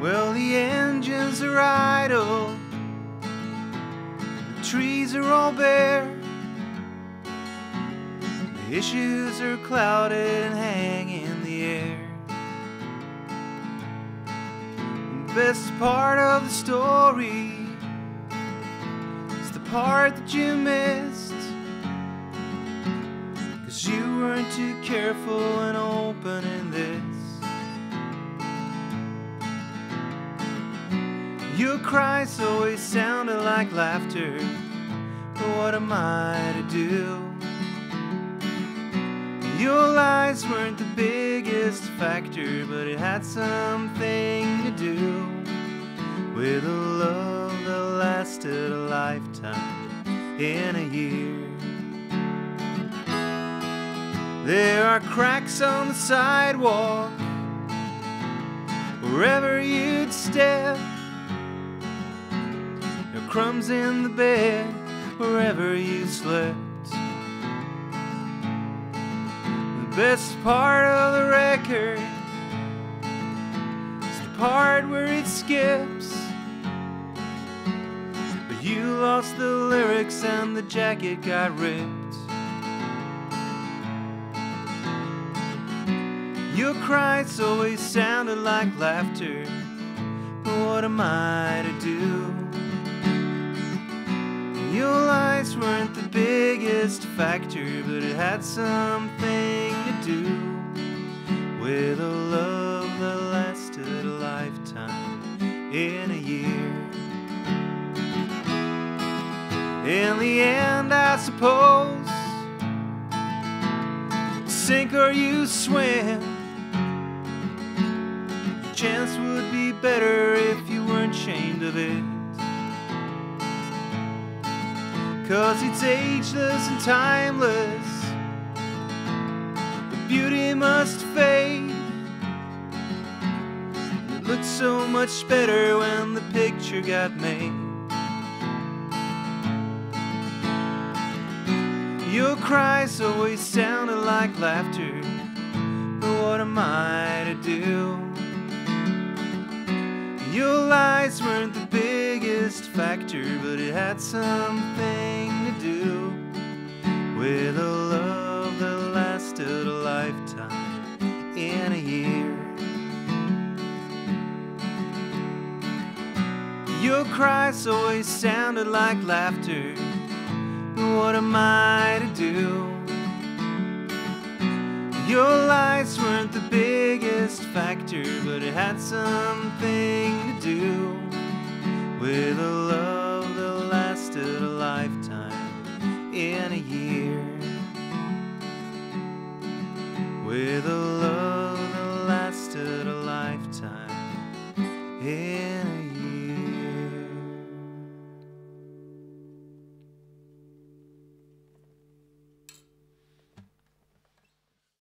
Well, the engines are idle, the trees are all bare. The issues are clouded and hang in the air. The best part of the story is the part that you missed. Cause you weren't too careful in opening this. Your cries always sounded like laughter. But what am I to do? Your lies weren't the biggest factor, but it had something to do with a love that lasted a lifetime in a year. There are cracks on the sidewalk wherever you'd step. Crumbs in the bed wherever you slept. The best part of the record is the part where it skips. But you lost the lyrics and the jacket got ripped. Your cries always sounded like laughter. But what am I to do? Lies weren't the biggest factor, but it had something to do with a love that lasted a lifetime in a year. In the end, I suppose, sink or you swim. Chance would be better if you weren't ashamed of it. Cause it's ageless and timeless. The beauty must fade. It looked so much better when the picture got made. Your cries always sounded like laughter. But what am I to do? Your lies weren't the biggest factor, but it had something to do with a love that lasted a lifetime in a year. Your cries always sounded like laughter. What am I to do? Your lies weren't the biggest factor, but it had something to do with a love that lasted a lifetime in a year.